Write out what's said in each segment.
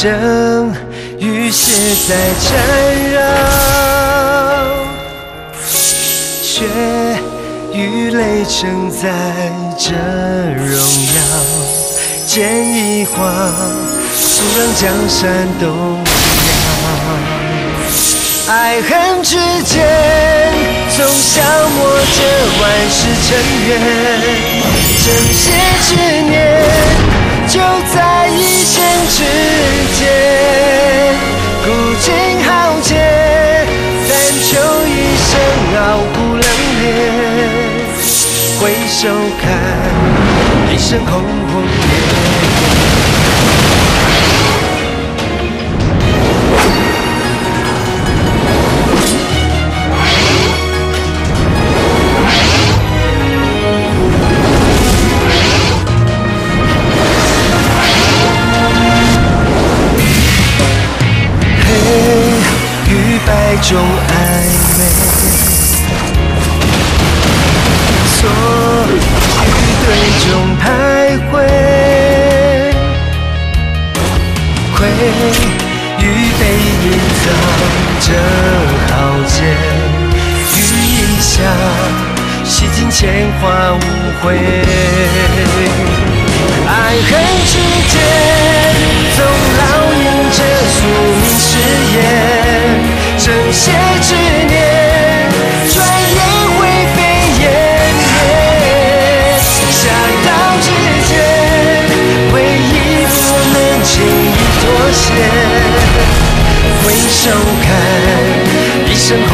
正与血在缠绕，血与泪承载着荣耀，剑一划，速让江山动摇。爱恨之间，总消磨着万世尘缘，正邪之念，就在一线之间。古今豪杰，但求一生傲骨冷冽。回首看，一生轰轰爱中暧昧，错与对中徘徊，灰与被隐藏着浩劫，雨一下，洗尽铅华无悔，爱恨之间，言。正邪之念，转眼灰飞烟灭。侠盗之间，回忆不能轻易妥协。回首看，一生轰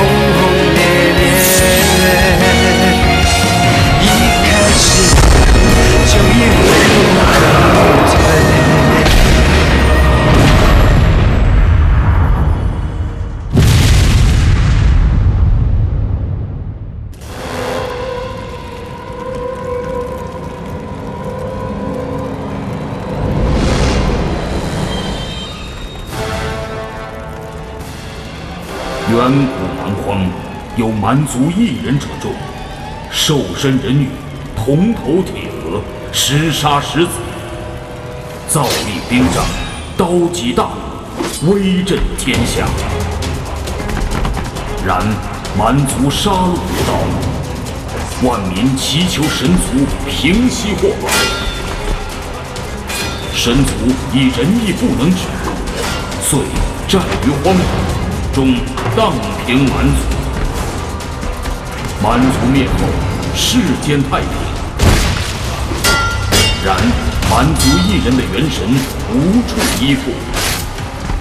蛮族一人者众，兽身人羽，铜头铁额，十杀十子，造立兵仗，刀戟大，威震天下。然蛮族杀戮无道，万民祈求神族平息祸乱。神族以仁义不能止，遂战于荒野。终荡平蛮族，蛮族灭后，世间太平。然蛮族一人的元神无处依附，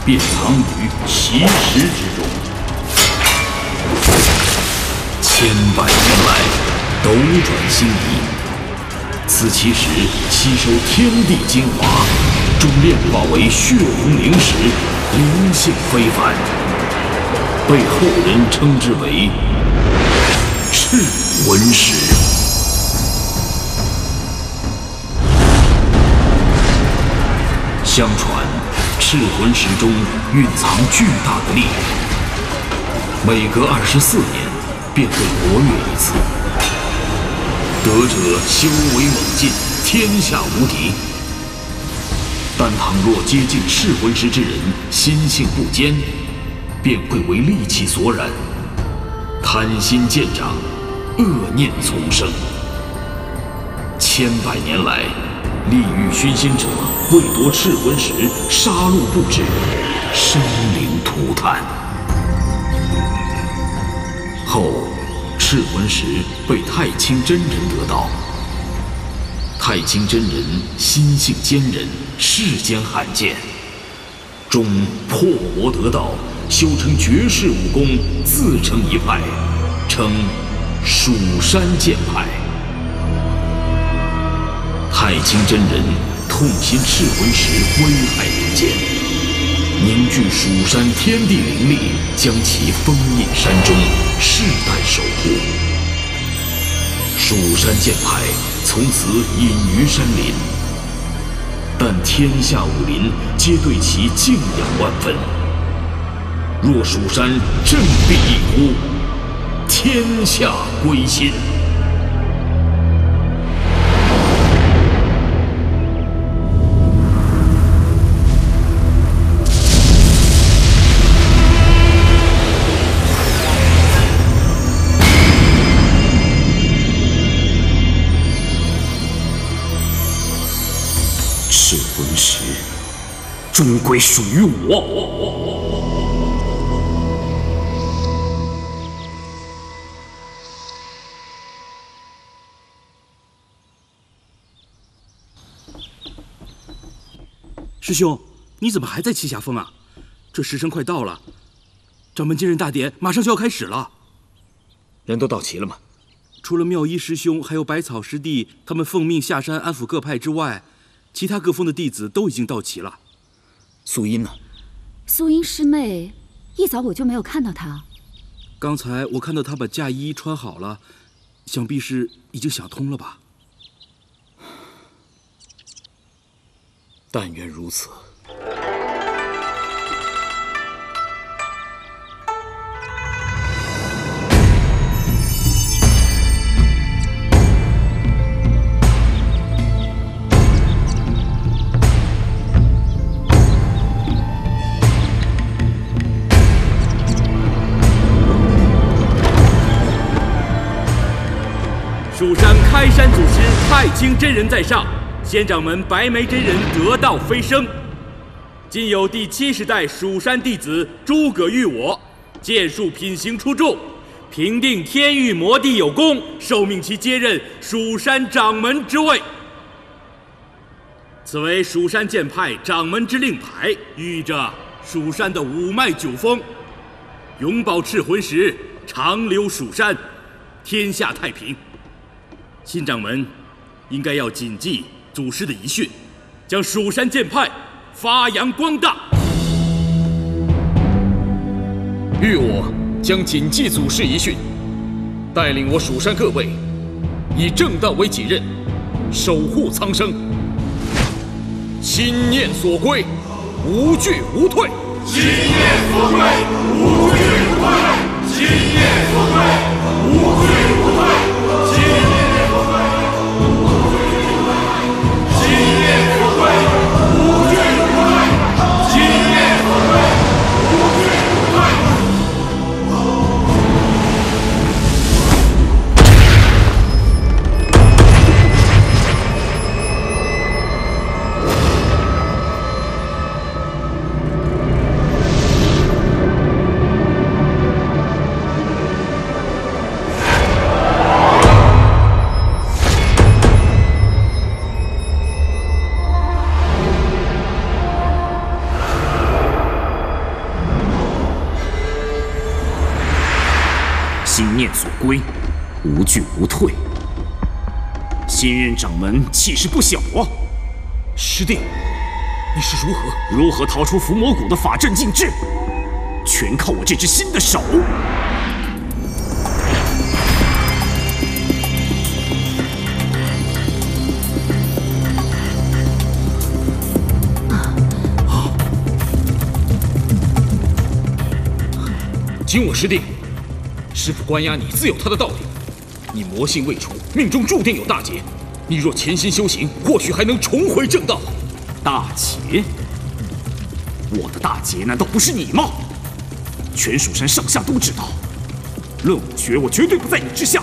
便藏于奇石之中。千百年来，斗转星移，此奇石吸收天地精华，终炼化为血红灵石，灵性非凡。被后人称之为赤魂石。相传，赤魂石中蕴藏巨大的力量，每隔二十四年便会活跃一次。得者修为猛进，天下无敌。但倘若接近赤魂石之人，心性不坚。便会为戾气所染，贪心渐长，恶念丛生。千百年来，利欲熏心者为夺赤魂石，杀戮不止，生灵涂炭。后，赤魂石被太清真人得到。太清真人心性坚韧，世间罕见，终破魔得道。修成绝世武功，自成一派，称蜀山剑派。太清真人痛心赤魂石危害人间，凝聚蜀山天地灵力，将其封印山中，世代守护。蜀山剑派从此隐于山林，但天下武林皆对其敬仰万分。若蜀山振臂一呼，天下归心。赤魂石终归属于我。师兄，你怎么还在栖霞峰啊？这时辰快到了，掌门接任大典马上就要开始了。人都到齐了吗？除了妙一师兄还有百草师弟他们奉命下山安抚各派之外，其他各峰的弟子都已经到齐了。素音呢？素音师妹，一早我就没有看到她。刚才我看到她把嫁衣穿好了，想必是已经想通了吧。但愿如此。蜀山开山祖师太清真人在上。仙掌门白眉真人得道飞升，今有第七十代蜀山弟子诸葛玉我，剑术品行出众，平定天域魔帝有功，受命其接任蜀山掌门之位。此为蜀山剑派掌门之令牌，寓意着蜀山的五脉九风，永保赤魂石，长留蜀山，天下太平。新掌门应该要谨记。祖师的遗训，将蜀山剑派发扬光大。欲我将谨记祖师遗训，带领我蜀山各位，以正道为己任，守护苍生。心念所归，无惧无退。心念所归，无惧无退。心念所归，无惧无退。无惧无退。新任掌门气势不小啊！师弟，你是如何如何逃出伏魔谷的法阵禁制？全靠我这只新的手。紧我师弟。师傅关押你，自有他的道理。你魔性未除，命中注定有大劫。你若潜心修行，或许还能重回正道。大劫？我的大劫难道不是你吗？全蜀山上下都知道，论武学，我绝对不在你之下。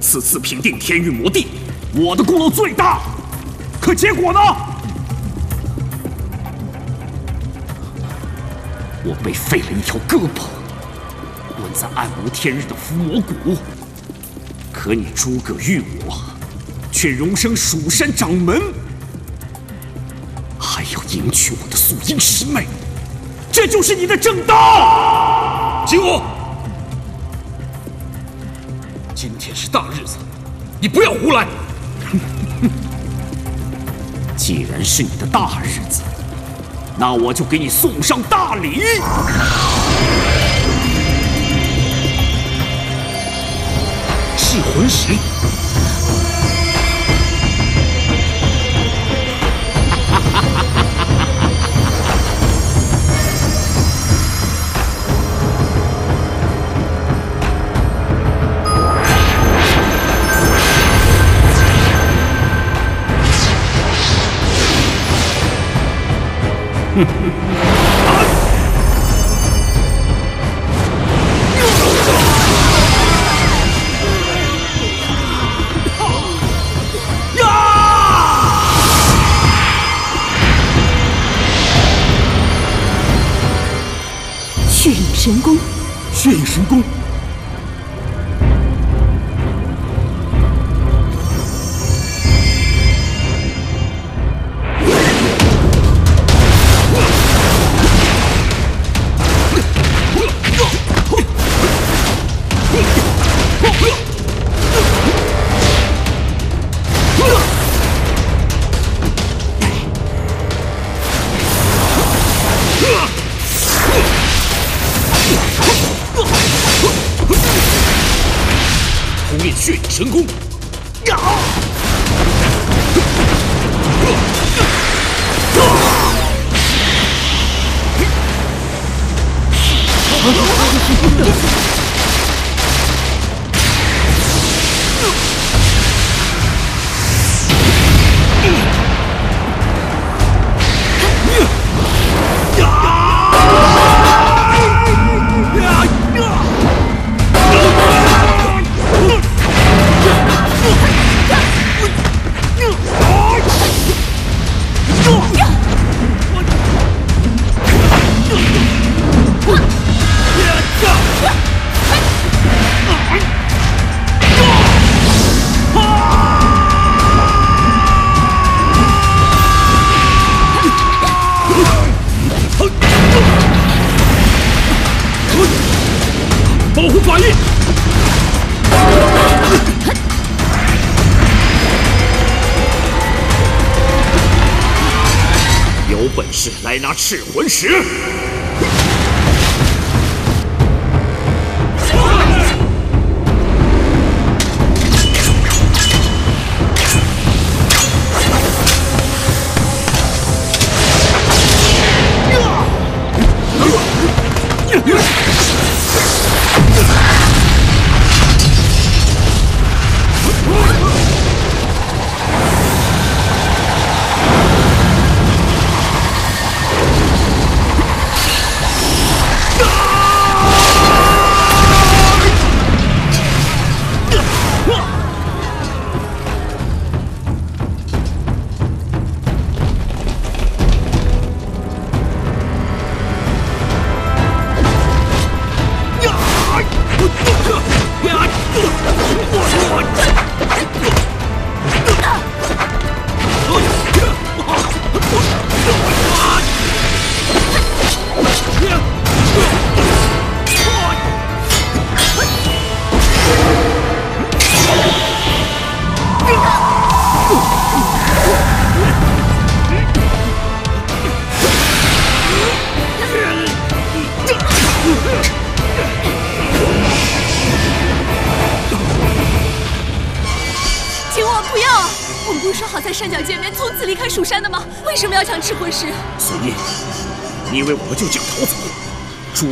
此次平定天域魔帝，我的功劳最大。可结果呢？我被废了一条胳膊。在暗无天日的伏魔谷，可你诸葛玉我，却荣升蜀山掌门，还要迎娶我的素英师妹，这就是你的正道！金武，今天是大日子，你不要胡来。既然是你的大日子，那我就给你送上大礼。魂石。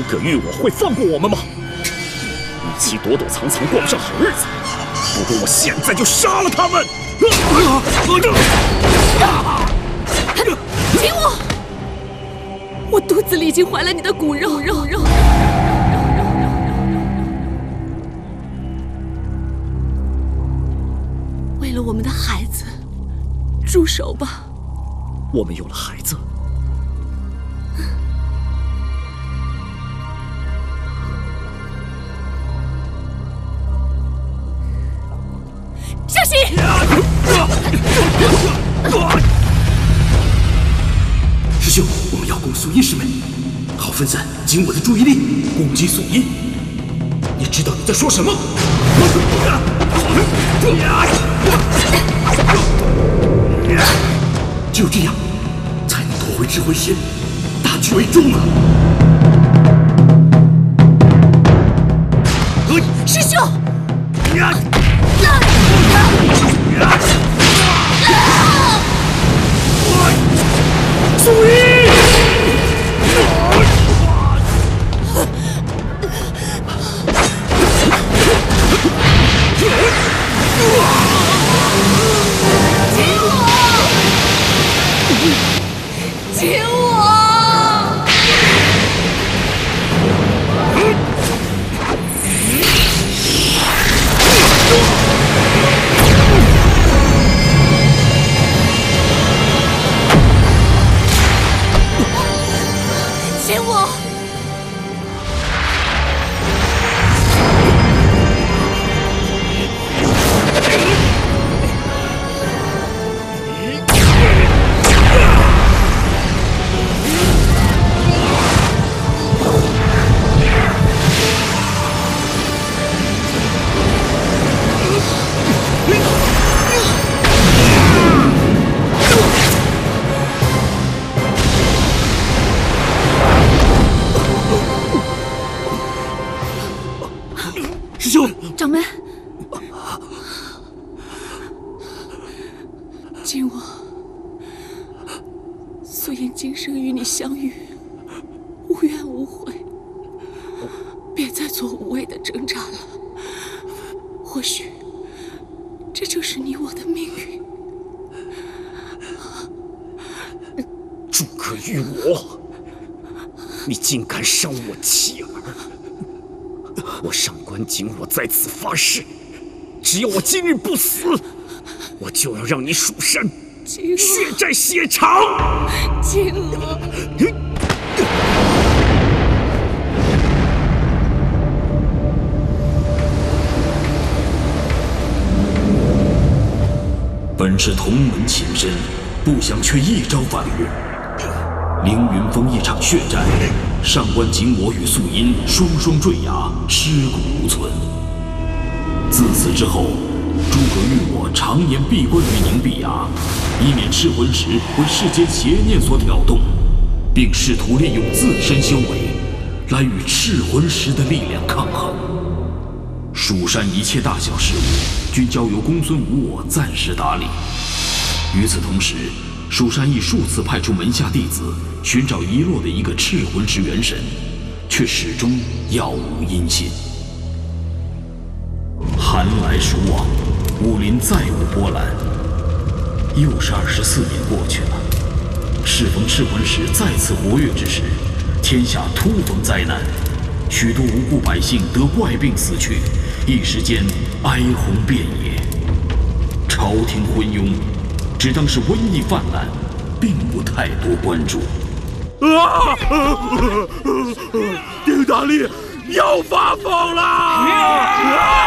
葛玉我会放过我们吗？与其躲躲藏藏过不上好日子，不如我现在就杀了他们！请我！我肚子里已经怀了你的骨肉肉肉。为了我们的孩子，住手吧！我们有了孩子，分散景我的注意力，攻击素衣。你知道你在说什么？只有这样，才能夺回智慧石，大局为重啊！师兄！素衣！让你蜀山血债血偿！景我。本是同门情深，不想却一朝反目。凌云峰一场血战，上官景我与素音双双坠崖，尸骨无存。自此之后，诸葛玉我常年闭关于凝碧崖，以免赤魂石为世间邪念所挑动，并试图利用自身修为来与赤魂石的力量抗衡。蜀山一切大小事务，均交由公孙无我暂时打理。与此同时，蜀山亦数次派出门下弟子寻找遗落的一个赤魂石元神，却始终杳无音信。寒来暑往，武林再无波澜。又是二十四年过去了，适逢赤魂石再次活跃之时，天下突逢灾难，许多无辜百姓得怪病死去，一时间哀鸿遍野。朝廷昏庸，只当是瘟疫泛滥，并无太多关注。啊！丁大力又发疯了！啊！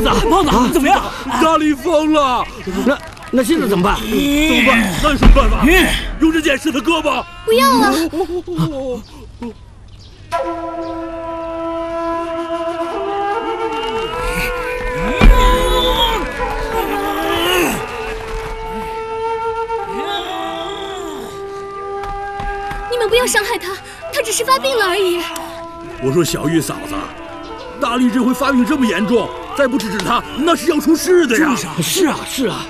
胖子，胖子，怎么样？大力疯了！那那现在怎么办？怎么办？那有什么办法？用这剑射他胳膊！不要了！你们不要伤害他，他只是发病了而已。我说小玉嫂子，大力这回发病这么严重，再不制止他，那是要出事的呀！是啊，是啊。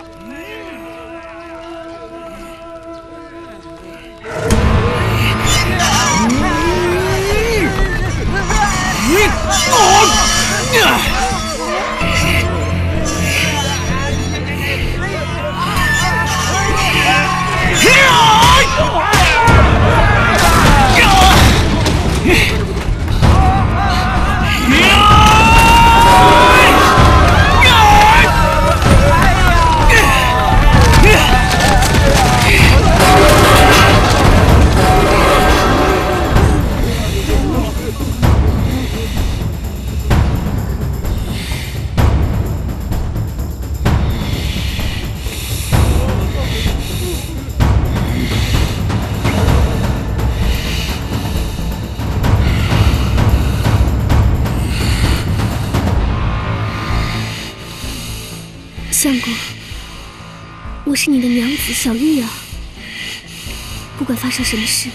发生什么事，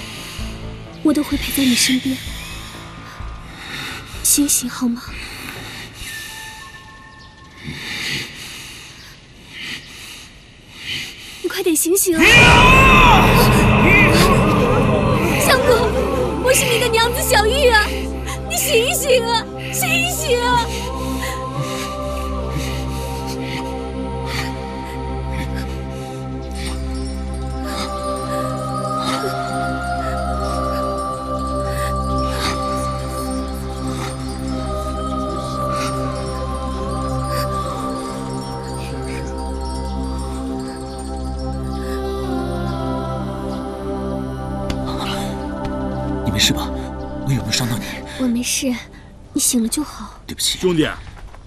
我都会陪在你身边。醒醒好吗？你快点醒醒啊！我有没有伤到你？我没事，你醒了就好。对不起，兄弟，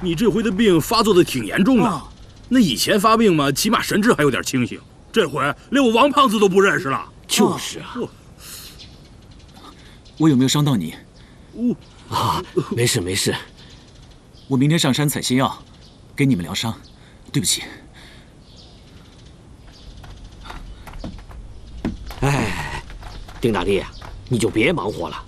你这回的病发作的挺严重的。那以前发病嘛，起码神志还有点清醒，这回连我王胖子都不认识了。就是啊。我有没有伤到你？我啊，没事没事。我明天上山采些药，给你们疗伤。对不起。哎，丁大力，你就别忙活了。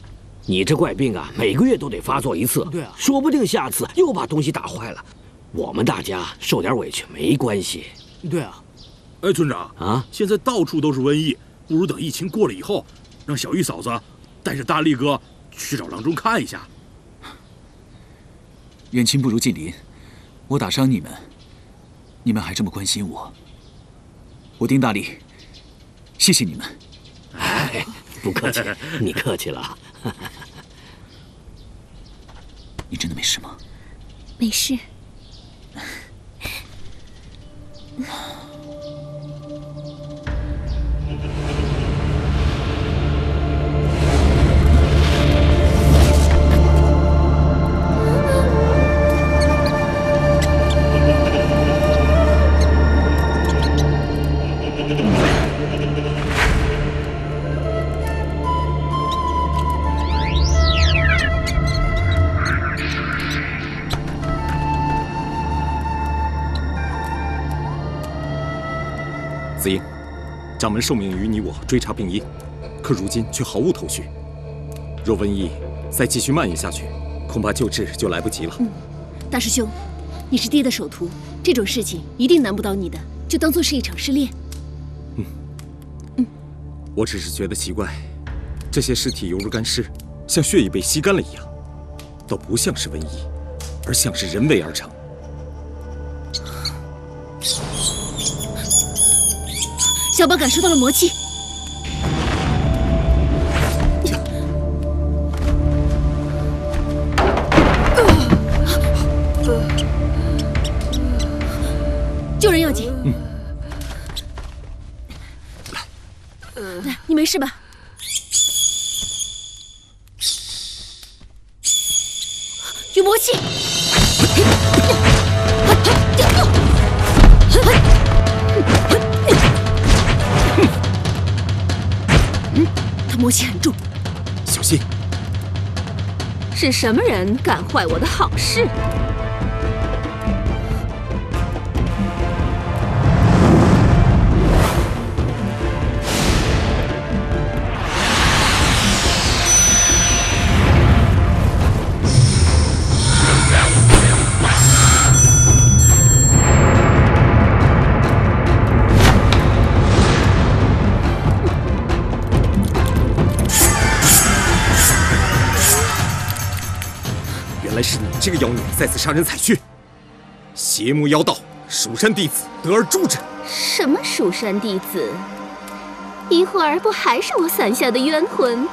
你这怪病啊，每个月都得发作一次。对啊，说不定下次又把东西打坏了，我们大家受点委屈没关系。对啊。哎，村长啊，现在到处都是瘟疫，不如等疫情过了以后，让小玉嫂子带着大力哥去找郎中看一下。远亲不如近邻，我打伤你们，你们还这么关心我。我丁大力，谢谢你们。哎，不客气，你客气了。你真的没事吗？没事。掌门受命于你我追查病因，可如今却毫无头绪。若瘟疫再继续蔓延下去，恐怕救治就来不及了。嗯，大师兄，你是爹的首徒，这种事情一定难不倒你的，就当做是一场试炼。嗯，嗯，我只是觉得奇怪，这些尸体犹如干尸，像血液被吸干了一样，倒不像是瘟疫，而像是人为而成。小宝感受到了魔气，救人要紧。来，你没事吧？有魔气。魔气很重，小心！是什么人敢坏我的好事？这个妖孽再次杀人采血，邪魔妖道，蜀山弟子得而诛之。什么蜀山弟子？一会儿不还是我伞下的冤魂？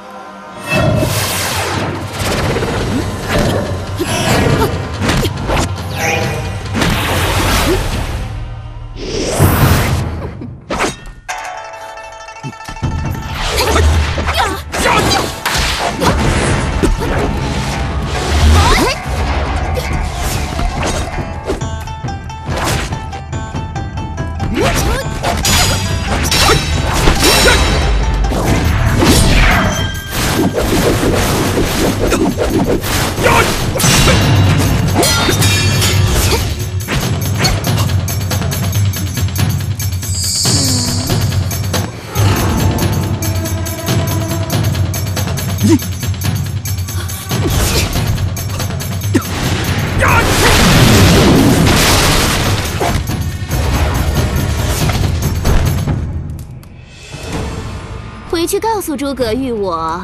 告诉诸葛玉我，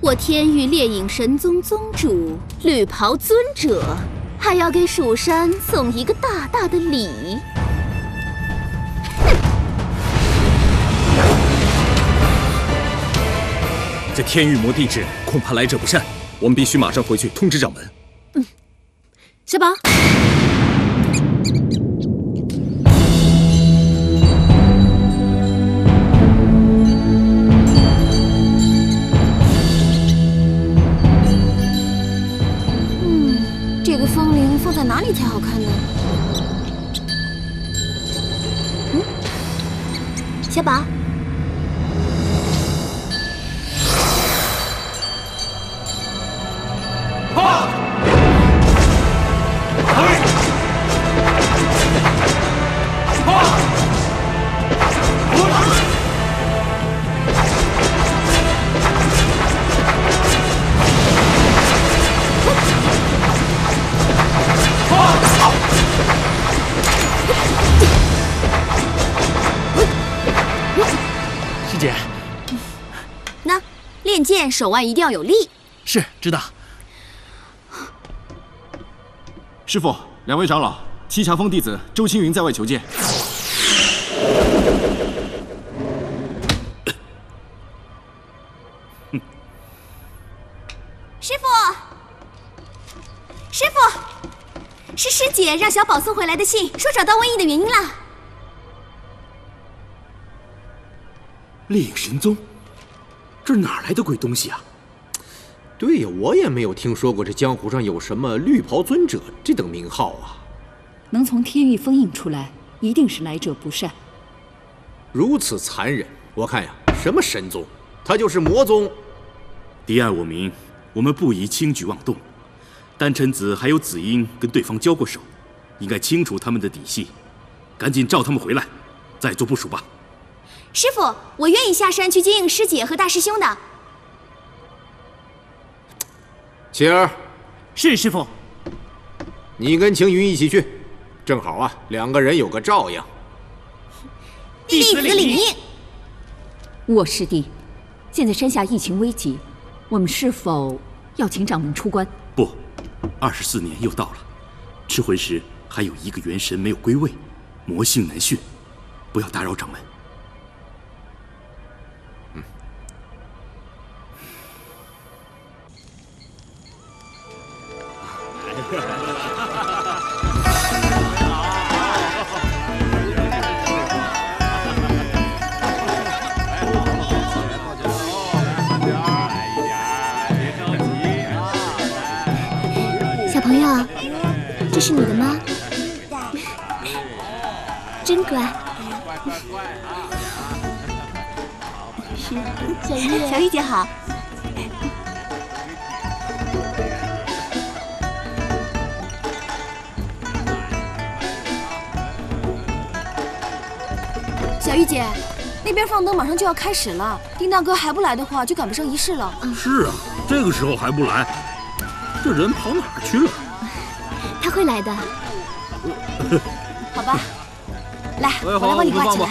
我天域猎影神宗宗主绿袍尊者还要给蜀山送一个大大的礼。这天域魔地质恐怕来者不善，我们必须马上回去通知掌门。嗯，小宝。哪里才好看呢？嗯，小宝。练手腕一定要有力。是知道。师傅，两位长老，栖霞峰弟子周青云在外求见。师傅，师傅，是师姐让小宝送回来的信，说找到瘟疫的原因了。烈影神宗，这哪来的鬼东西啊？对呀，我也没有听说过这江湖上有什么绿袍尊者这等名号啊。能从天域封印出来，一定是来者不善。如此残忍，我看呀，什么神宗，他就是魔宗。敌爱我明，我们不宜轻举妄动。丹辰子还有紫英跟对方交过手，应该清楚他们的底细，赶紧召他们回来，再做部署吧。师傅，我愿意下山去接应师姐和大师兄的。晴儿，是师傅。你跟青云一起去，正好啊，两个人有个照应。弟子领命。我师弟，现在山下疫情危急，我们是否要请掌门出关？不，二十四年又到了，赤魂石还有一个元神没有归位，魔性难驯，不要打扰掌门。这是你的吗？真乖。小玉，小玉姐好。小玉姐，那边放灯马上就要开始了，丁大哥还不来的话，就赶不上仪式了。是啊，这个时候还不来，这人跑哪儿去了？他会来的。好吧，来，我来帮你挂起来。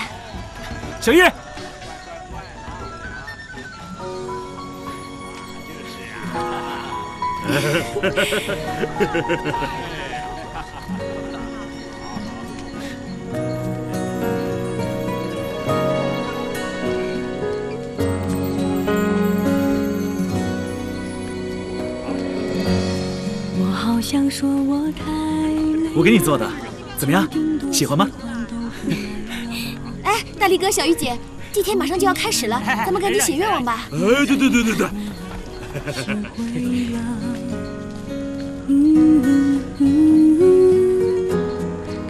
小玉，想说我太累。我给你做的，怎么样？喜欢吗？哎，大力哥、小玉姐，祭天马上就要开始了，咱们赶紧写愿望吧。哎，对对对对对。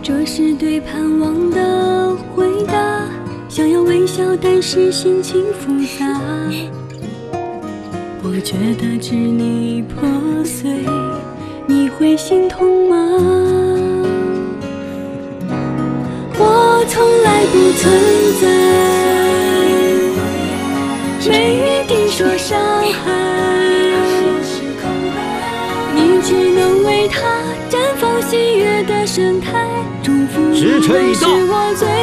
这是对盼望的回答，想要微笑，但是心情复杂。我觉得支离破碎，你会心痛吗？我从来不存在，没预定说伤害，你只能为他绽放喜悦的神态，祝福时辰已到，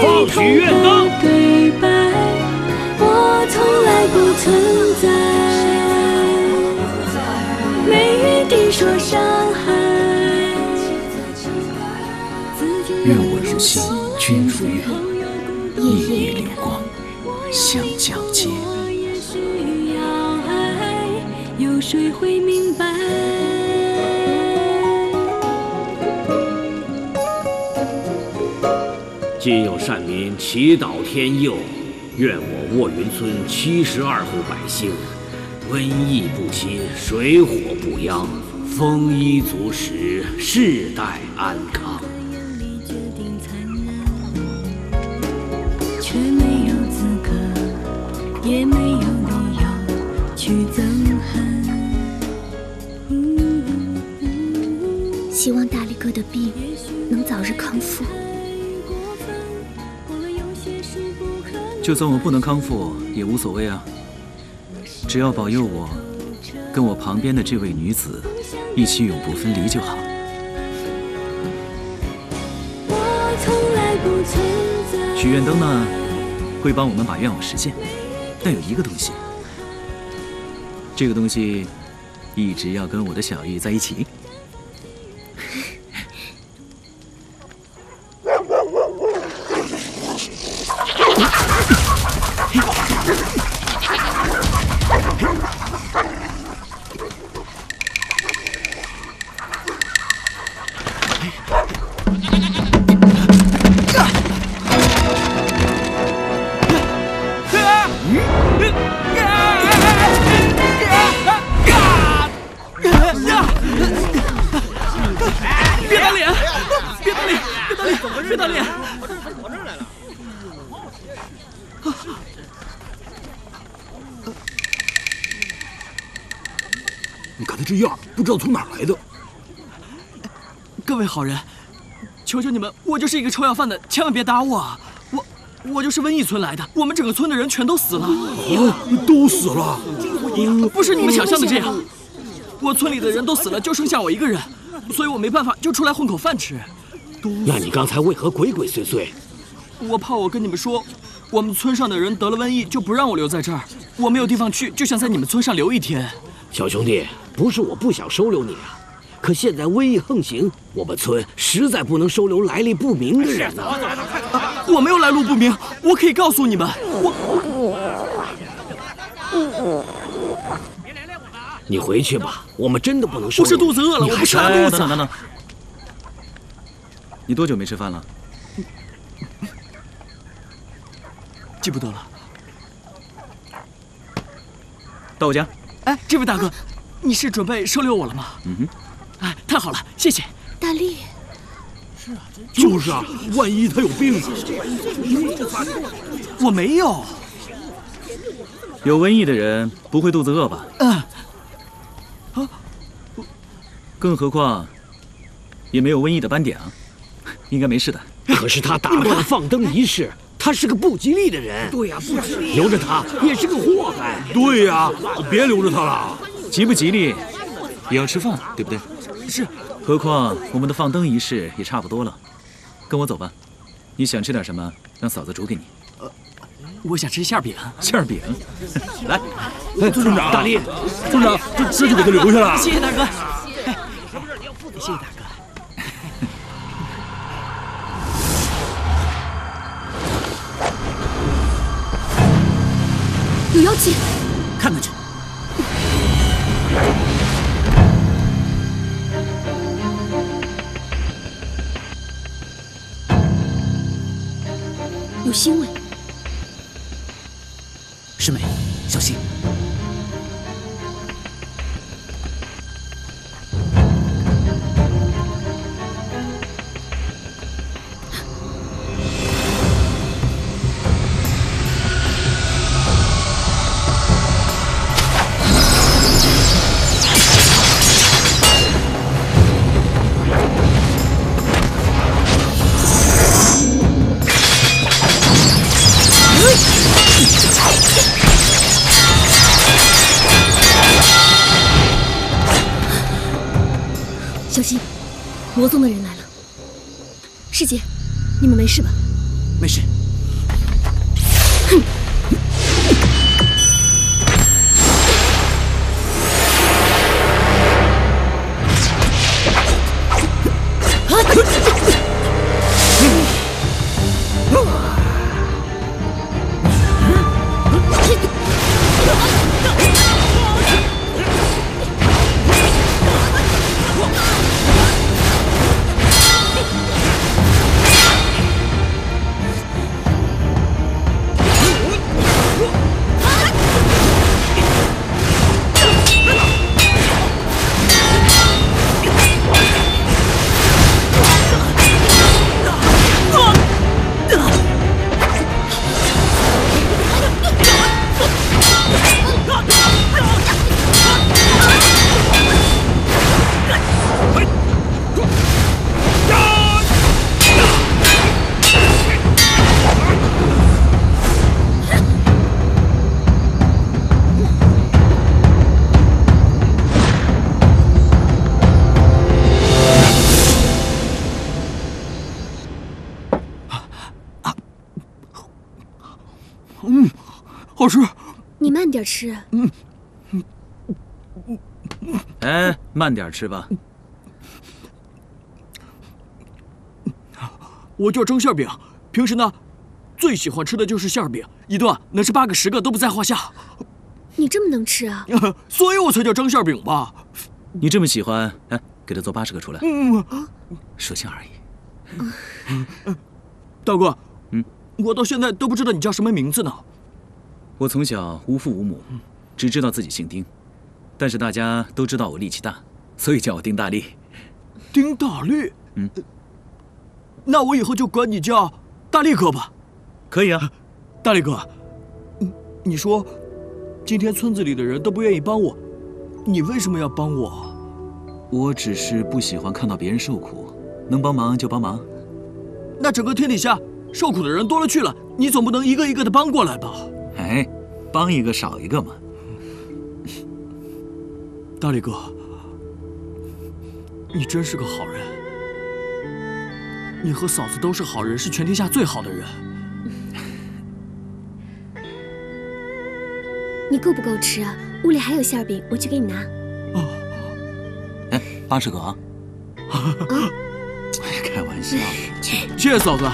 放许愿灯。对白，我从来不存在，没预定说伤心，君如愿，夜夜流光，相皎洁。有谁会明白？今有善民祈祷天佑，愿我卧云村七十二户百姓，瘟疫不侵，水火不殃，丰衣足食，世代安康。病能早日康复。就算我不能康复也无所谓啊，只要保佑我跟我旁边的这位女子一起永不分离就好。许愿灯呢，会帮我们把愿望实现，但有一个东西，这个东西一直要跟我的小玉在一起。知道从哪儿来的。各位好人，求求你们，我就是一个臭要饭的，千万别打我啊！我我就是瘟疫村来的，我们整个村的人全都死了。都死了？不是你们想象的这样，我村里的人都死了，就剩下我一个人，所以我没办法，就出来混口饭吃。那你刚才为何鬼鬼祟祟？我怕我跟你们说，我们村上的人得了瘟疫，就不让我留在这儿。我没有地方去，就想在你们村上留一天。小兄弟，不是我不想收留你啊，可现在瘟疫横行，我们村实在不能收留来历不明的人啊。我没有来路不明，我可以告诉你们，我你回去吧，我们真的不能收我留你。是肚子饿了，你还我不是肚子。等等等等，你多久没吃饭了？记不得了。到我家。哎，这位大哥，你是准备收留我了吗？嗯哼。哎，太好了，谢谢。大力，是啊就是啊，万一他有病呢？我没有。有瘟疫的人不会肚子饿吧？嗯。啊更何况，也没有瘟疫的斑点啊，应该没事的。可是他打放灯仪式，他是个不吉利的人。对呀、不吉利。留着他也是个祸害。对呀、别留着他了。吉不吉利，也要吃饭，对不对？是。何况我们的放灯仪式也差不多了，跟我走吧。你想吃点什么，让嫂子煮给你。我想吃馅饼。馅饼，来，哎，村长，大力，村长，这这就给他留下了。谢谢大哥。哎谢谢大哥。妖气，看看去。有腥味。师妹，小心！魔宗的人来了。师姐，你们没事吧？没事。好吃。你慢点吃。嗯。哎，慢点吃吧。我叫蒸馅饼，平时呢，最喜欢吃的就是馅饼，一顿能吃八个十个都不在话下。你这么能吃啊？所以我才叫蒸馅饼吧。你这么喜欢，哎，给他做八十个出来。嗯，说笑而已。大哥，嗯，我到现在都不知道你叫什么名字呢。我从小无父无母，只知道自己姓丁，但是大家都知道我力气大，所以叫我丁大力。丁大力？嗯。那我以后就管你叫大力哥吧。可以啊，大力哥。你说，今天村子里的人都不愿意帮我，你为什么要帮我？我只是不喜欢看到别人受苦，能帮忙就帮忙。那整个天底下受苦的人多了去了，你总不能一个一个的帮过来吧？哎，帮一个少一个嘛。大力哥，你真是个好人。你和嫂子都是好人，是全天下最好的人。你够不够吃啊？屋里还有馅饼，我去给你拿。哦。哎，八十个啊！开玩笑，谢谢嫂子。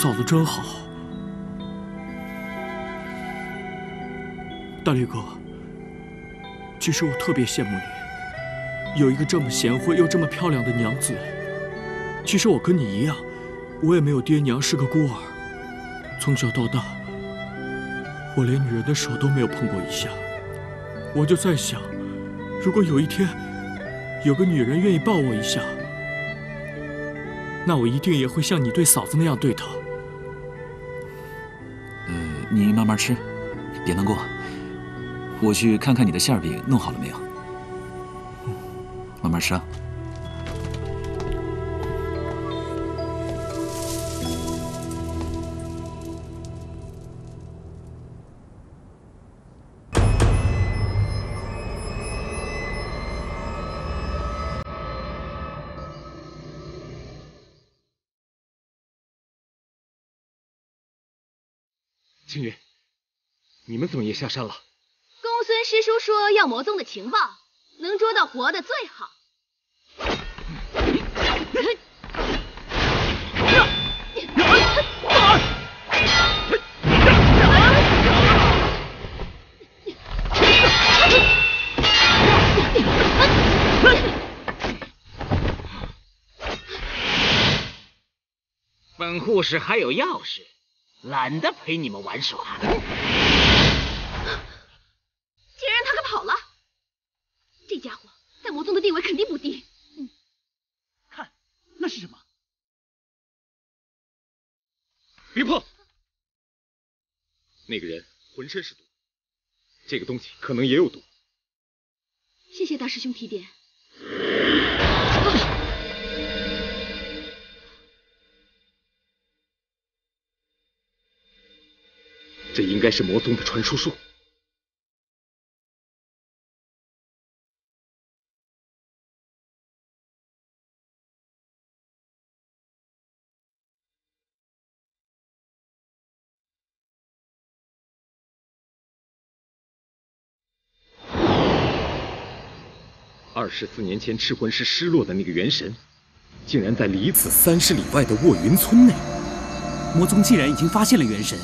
嫂子真好，大力哥。其实我特别羡慕你，有一个这么贤惠又这么漂亮的娘子。其实我跟你一样，我也没有爹娘，是个孤儿。从小到大，我连女人的手都没有碰过一下。我就在想，如果有一天有个女人愿意抱我一下，那我一定也会像你对嫂子那样对她。慢慢吃，别难过。我去看看你的馅饼弄好了没有，慢慢吃啊。怎么也下山了？公孙师叔说要魔宗的情报，能捉到活的最好。本护士还有要事，懒得陪你们玩耍。这家伙在魔宗的地位肯定不低。嗯，看，那是什么？别碰！那个人浑身是毒，这个东西可能也有毒。谢谢大师兄提点。这应该是魔宗的传输术。十四年前赤魂师失落的那个元神，竟然在离此三十里外的卧云村内。魔宗既然已经发现了元神，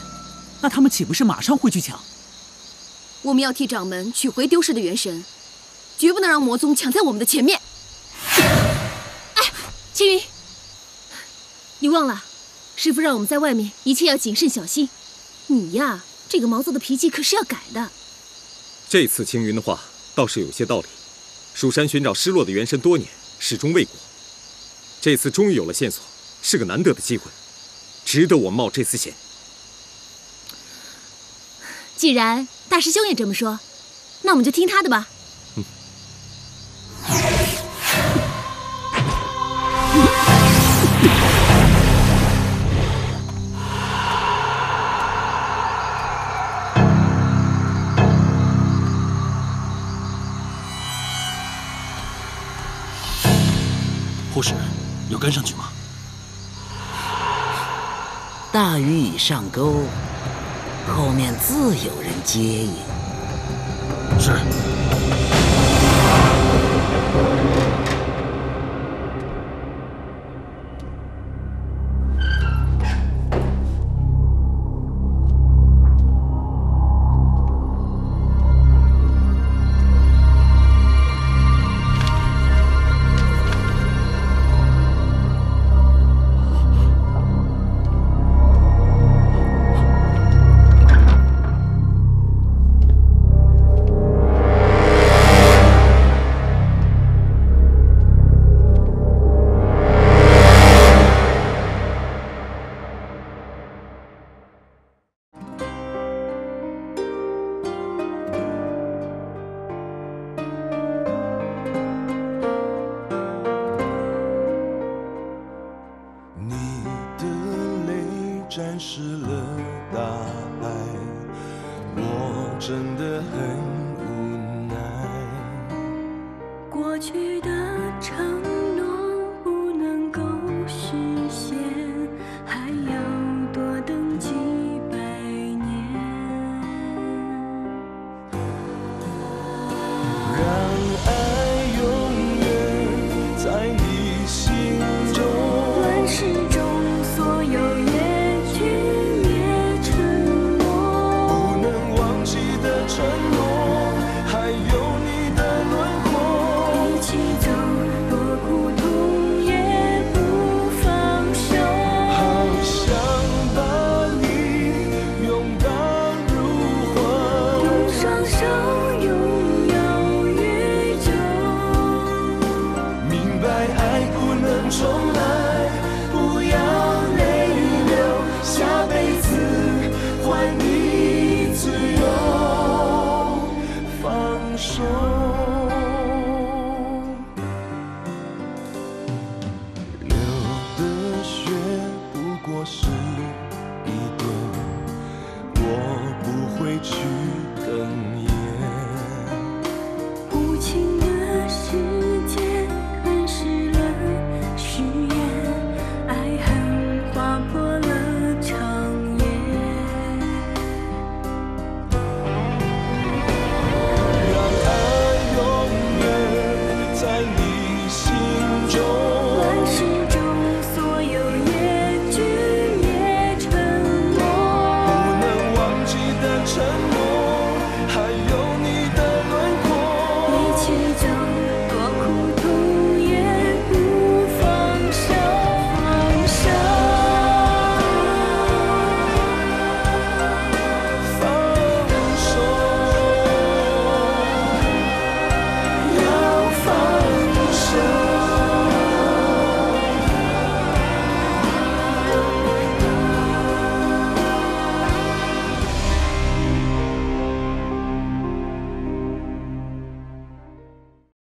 那他们岂不是马上会去抢？我们要替掌门取回丢失的元神，绝不能让魔宗抢在我们的前面。哎，青云，你忘了，师傅让我们在外面一切要谨慎小心。你呀，这个毛躁的脾气可是要改的。这次青云的话倒是有些道理。蜀山寻找失落的元神多年，始终未果。这次终于有了线索，是个难得的机会，值得我冒这次险。既然大师兄也这么说，那我们就听他的吧。跟上去吗？大鱼已上钩后面自有人接应。是。